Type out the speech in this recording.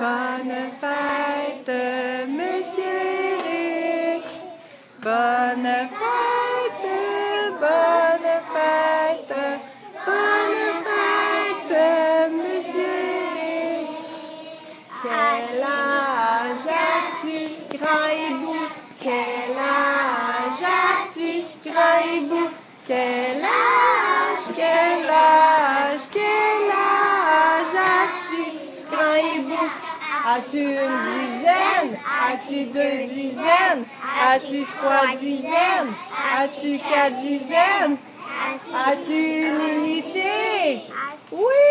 Bonne fête, monsieur Eric. Bonne fête, bonne fête, bonne fête, monsieur Eric. Quel âge as-tu, grand hibou? Quel âge as-tu, grand hibou? Quel âge, quel As-tu une dizaine? As-tu deux dizaines? As-tu trois dizaines? As-tu quatre dizaines? As-tu une unité? Oui!